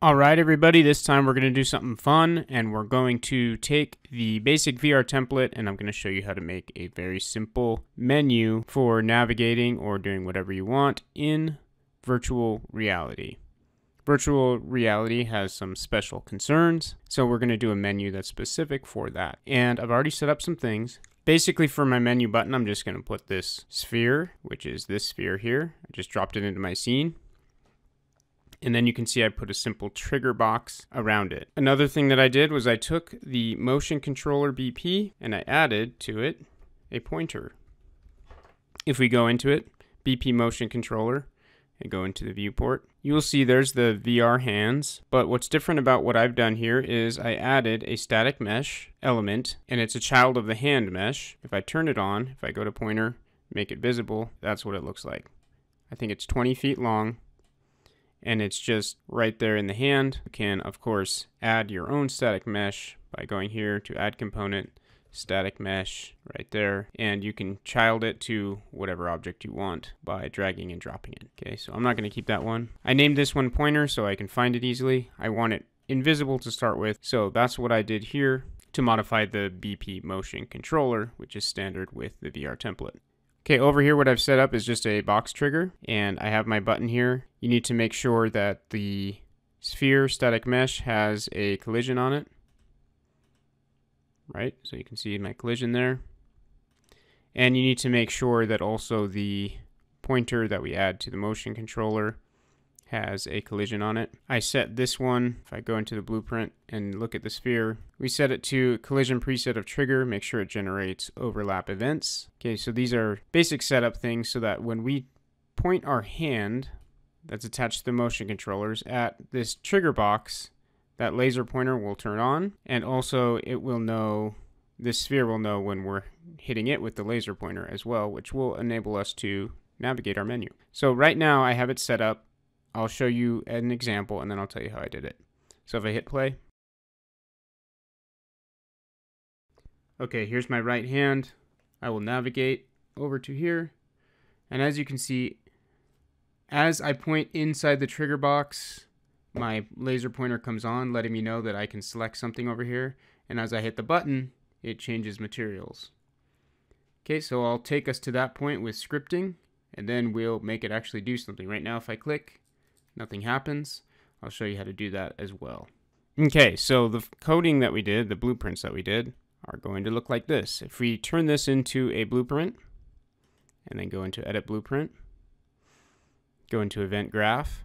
All right, everybody, this time we're going to do something fun and we're going to take the basic VR template and I'm going to show you how to make a very simple menu for navigating or doing whatever you want in virtual reality. Virtual reality has some special concerns, so we're going to do a menu that's specific for that. And I've already set up some things. Basically, for my menu button, I'm just going to put this sphere, which is this sphere here. I just dropped it into my scene. And then you can see I put a simple trigger box around it. Another thing that I did was I took the motion controller BP and I added to it a pointer. If we go into it, BP motion controller, and go into the viewport, you will see there's the VR hands. But what's different about what I've done here is I added a static mesh element and it's a child of the hand mesh. If I turn it on, if I go to pointer, make it visible, that's what it looks like. I think it's 20 feet long and it's just right there in the hand. You can, of course, add your own static mesh by going here to add component, static mesh right there, and you can child it to whatever object you want by dragging and dropping it. Okay, so I'm not going to keep that one. I named this one pointer so I can find it easily. I want it invisible to start with, so that's what I did here to modify the BP motion controller, which is standard with the VR template. Okay, over here what I've set up is just a box trigger and I have my button here. You need to make sure that the sphere static mesh has a collision on it. Right, so you can see my collision there. And you need to make sure that also the pointer that we add to the motion controller has a collision on it. I set this one, if I go into the blueprint and look at the sphere, we set it to collision preset of trigger, make sure it generates overlap events. Okay, so these are basic setup things so that when we point our hand that's attached to the motion controllers at this trigger box, that laser pointer will turn on and also it will know this sphere will know when we're hitting it with the laser pointer as well, which will enable us to navigate our menu. So right now I have it set up I'll show you an example and then I'll tell you how I did it. So if I hit play. Okay, here's my right hand. I will navigate over to here. And as you can see, as I point inside the trigger box, my laser pointer comes on, letting me know that I can select something over here. And as I hit the button, it changes materials. Okay, so I'll take us to that point with scripting, and then we'll make it actually do something. Right now, if I click, nothing happens. I'll show you how to do that as well. Okay, so the coding that we did, the blueprints that we did, are going to look like this. If we turn this into a blueprint, and then go into Edit Blueprint, go into Event Graph,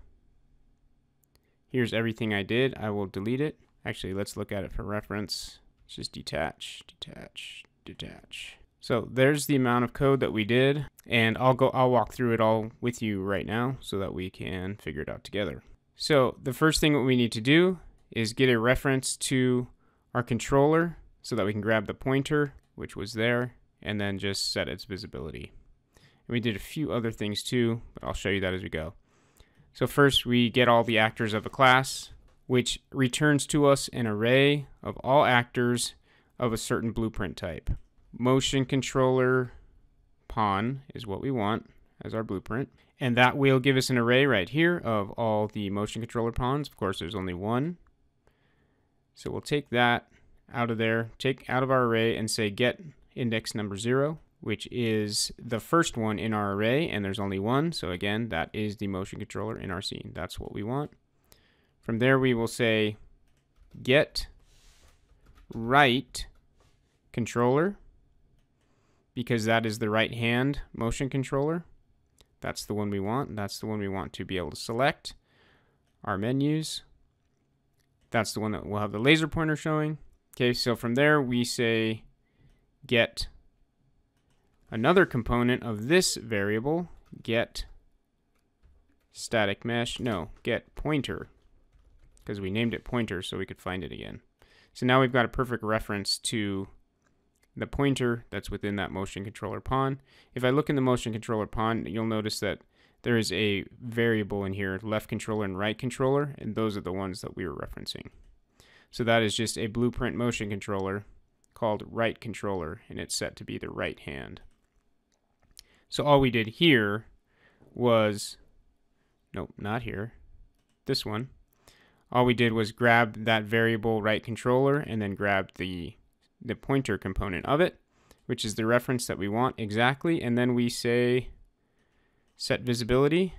here's everything I did. I will delete it. Actually, let's look at it for reference. Let's just detach, detach, detach. So there's the amount of code that we did, and I'll go I'll walk through it all with you right now so that we can figure it out together. So the first thing what we need to do is get a reference to our controller so that we can grab the pointer, which was there, and then just set its visibility. And we did a few other things too, but I'll show you that as we go. So first we get all the actors of a class, which returns to us an array of all actors of a certain blueprint type motion controller pawn is what we want as our blueprint. And that will give us an array right here of all the motion controller pawns. Of course, there's only one. So we'll take that out of there, take out of our array and say get index number zero, which is the first one in our array, and there's only one. So again, that is the motion controller in our scene. That's what we want. From there, we will say get right controller because that is the right hand motion controller. That's the one we want. That's the one we want to be able to select our menus. That's the one that will have the laser pointer showing. Okay, so from there we say get another component of this variable, get static mesh, no, get pointer, because we named it pointer so we could find it again. So now we've got a perfect reference to the pointer that's within that motion controller pawn. If I look in the motion controller pawn, you'll notice that there is a variable in here, left controller and right controller, and those are the ones that we were referencing. So that is just a blueprint motion controller called right controller, and it's set to be the right hand. So all we did here was, nope, not here, this one. all we did was grab that variable right controller and then grab the, the pointer component of it, which is the reference that we want exactly. And then we say set visibility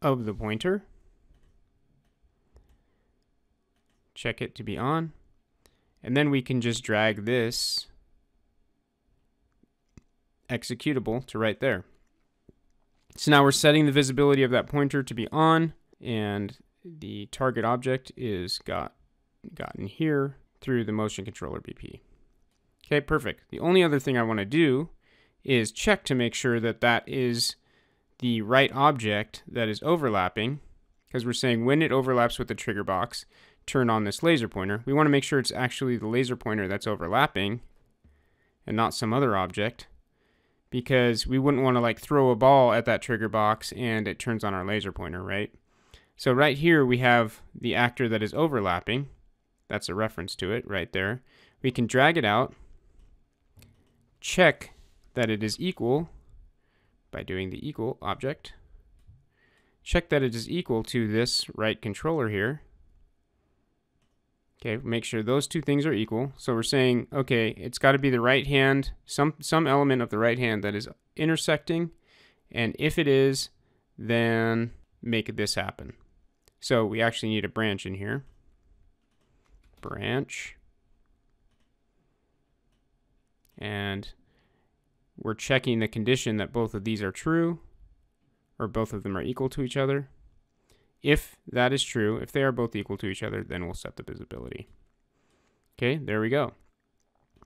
of the pointer. Check it to be on. And then we can just drag this executable to right there. So now we're setting the visibility of that pointer to be on and the target object is got gotten here through the motion controller BP. Okay, perfect. The only other thing I want to do is check to make sure that that is the right object that is overlapping because we're saying when it overlaps with the trigger box, turn on this laser pointer. We want to make sure it's actually the laser pointer that's overlapping and not some other object because we wouldn't want to like throw a ball at that trigger box and it turns on our laser pointer, right? So right here we have the actor that is overlapping. That's a reference to it right there. We can drag it out, check that it is equal by doing the equal object. Check that it is equal to this right controller here. Okay, make sure those two things are equal. So we're saying, okay, it's got to be the right hand, some, some element of the right hand that is intersecting. And if it is, then make this happen. So we actually need a branch in here. Branch. And we're checking the condition that both of these are true, or both of them are equal to each other. If that is true, if they are both equal to each other, then we'll set the visibility. Okay, there we go.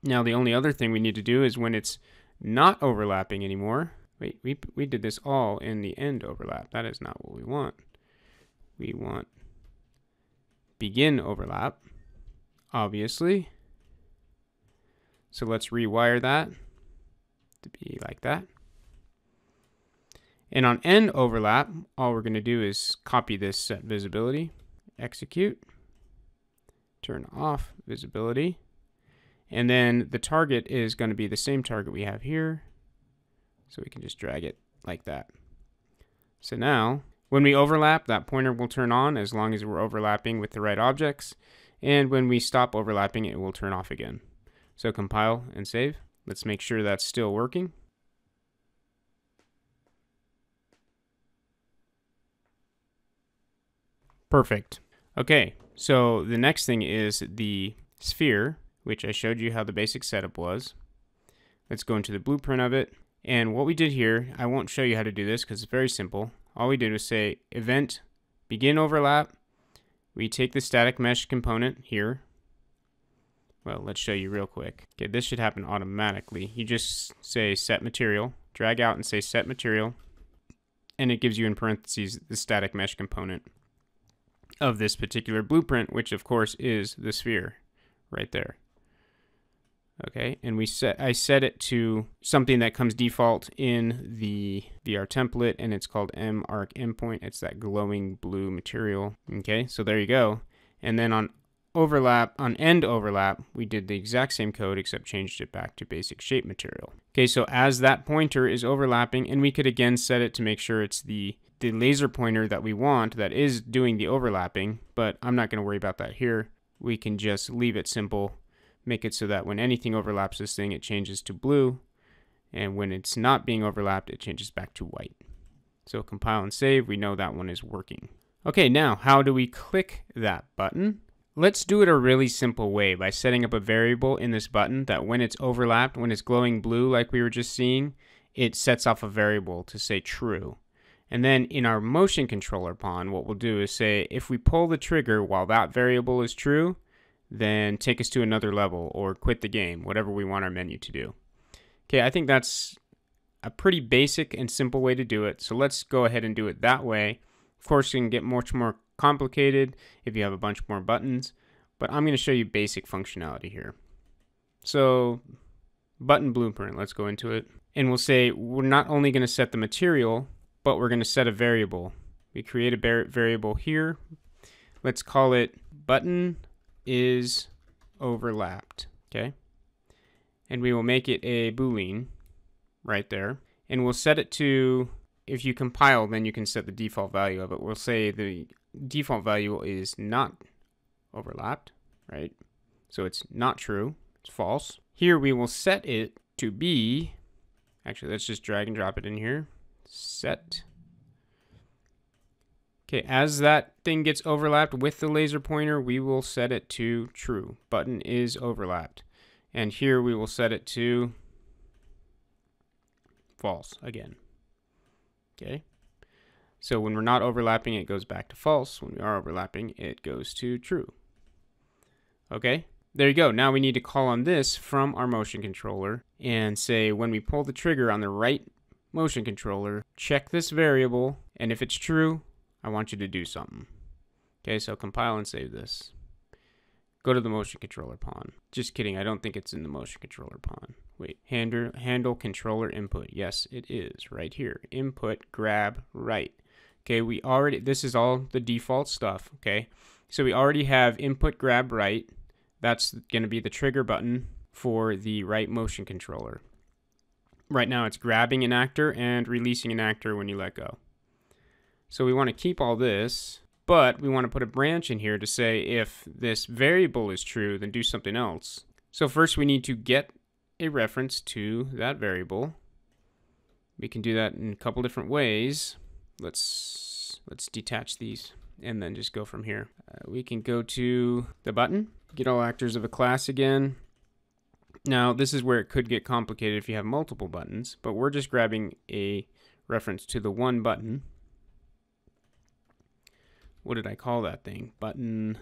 Now the only other thing we need to do is when it's not overlapping anymore, wait, we, we did this all in the end overlap. That is not what we want we want begin overlap, obviously. So let's rewire that to be like that. And on end overlap, all we're going to do is copy this set visibility, execute, turn off visibility, and then the target is going to be the same target we have here. So we can just drag it like that. So now when we overlap, that pointer will turn on as long as we're overlapping with the right objects. And when we stop overlapping, it will turn off again. So compile and save. Let's make sure that's still working. Perfect. Okay, so the next thing is the sphere, which I showed you how the basic setup was. Let's go into the blueprint of it. And what we did here, I won't show you how to do this because it's very simple all we did was say event begin overlap. We take the static mesh component here. Well, let's show you real quick. Okay, this should happen automatically. You just say set material, drag out and say set material, and it gives you in parentheses the static mesh component of this particular blueprint, which of course is the sphere right there. Okay, and we set I set it to something that comes default in the VR template, and it's called M_ArcEndpoint. It's that glowing blue material. Okay, so there you go. And then on overlap, on end overlap, we did the exact same code except changed it back to basic shape material. Okay, so as that pointer is overlapping, and we could again set it to make sure it's the the laser pointer that we want that is doing the overlapping, but I'm not going to worry about that here. We can just leave it simple make it so that when anything overlaps this thing, it changes to blue. And when it's not being overlapped, it changes back to white. So compile and save, we know that one is working. Okay, now how do we click that button? Let's do it a really simple way by setting up a variable in this button that when it's overlapped, when it's glowing blue like we were just seeing, it sets off a variable to say true. And then in our motion controller pawn, what we'll do is say if we pull the trigger while that variable is true, then take us to another level or quit the game, whatever we want our menu to do. Okay, I think that's a pretty basic and simple way to do it. So let's go ahead and do it that way. Of course, it can get much more complicated if you have a bunch more buttons, but I'm going to show you basic functionality here. So button blueprint, let's go into it. And we'll say we're not only going to set the material, but we're going to set a variable. We create a variable here. Let's call it button is overlapped, okay? And we will make it a boolean right there. And we'll set it to, if you compile, then you can set the default value of it. We'll say the default value is not overlapped, right? So it's not true, it's false. Here we will set it to be, actually let's just drag and drop it in here. Set. Okay, as that thing gets overlapped with the laser pointer, we will set it to true. Button is overlapped. And here we will set it to false again. Okay. So when we're not overlapping, it goes back to false. When we are overlapping, it goes to true. Okay, there you go. Now we need to call on this from our motion controller and say when we pull the trigger on the right motion controller, check this variable, and if it's true, I want you to do something. Okay, so compile and save this. Go to the motion controller pawn. Just kidding, I don't think it's in the motion controller pawn. Wait, handle, handle controller input. Yes, it is right here. Input, grab, right. Okay, we already, this is all the default stuff, okay? So we already have input, grab, right. That's going to be the trigger button for the right motion controller. Right now it's grabbing an actor and releasing an actor when you let go. So we want to keep all this, but we want to put a branch in here to say if this variable is true, then do something else. So first we need to get a reference to that variable. We can do that in a couple different ways. Let's let's detach these and then just go from here. Uh, we can go to the button, get all actors of a class again. Now, this is where it could get complicated if you have multiple buttons, but we're just grabbing a reference to the one button. What did I call that thing? Button,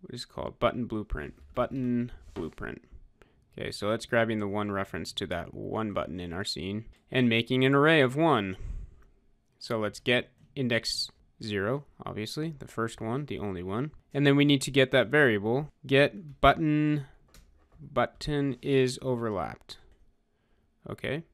what is it called? Button blueprint. Button blueprint. Okay, so that's grabbing the one reference to that one button in our scene and making an array of one. So let's get index zero, obviously, the first one, the only one. And then we need to get that variable, get button, button is overlapped. Okay.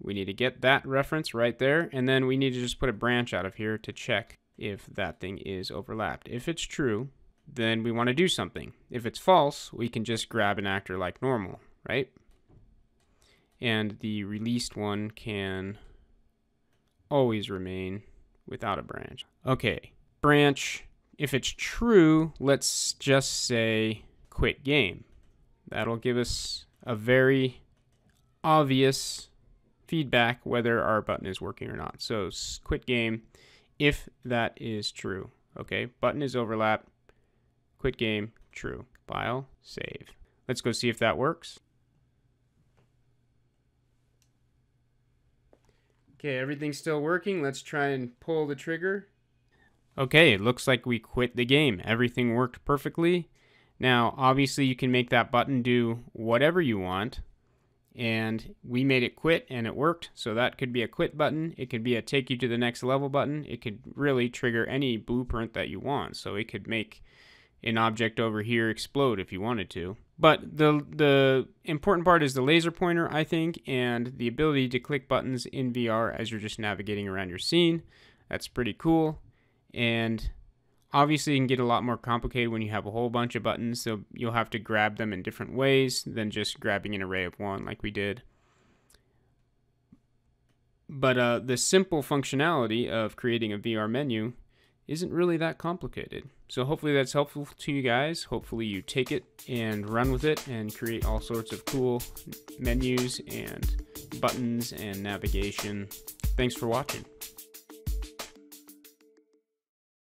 We need to get that reference right there, and then we need to just put a branch out of here to check if that thing is overlapped. If it's true, then we want to do something. If it's false, we can just grab an actor like normal, right? And the released one can always remain without a branch. Okay, branch, if it's true, let's just say quit game. That'll give us a very obvious feedback whether our button is working or not. So quit game if that is true. Okay, button is overlapped Quit game, true. File, save. Let's go see if that works. Okay, everything's still working. Let's try and pull the trigger. Okay, it looks like we quit the game. Everything worked perfectly. Now, obviously, you can make that button do whatever you want. And we made it quit and it worked. So that could be a quit button. It could be a take you to the next level button. It could really trigger any blueprint that you want. So it could make an object over here explode if you wanted to. But the the important part is the laser pointer, I think, and the ability to click buttons in VR as you're just navigating around your scene. That's pretty cool. And obviously, it can get a lot more complicated when you have a whole bunch of buttons, so you'll have to grab them in different ways than just grabbing an array of one like we did. But uh, the simple functionality of creating a VR menu isn't really that complicated. So hopefully that's helpful to you guys. Hopefully you take it and run with it and create all sorts of cool menus and buttons and navigation. Thanks for watching.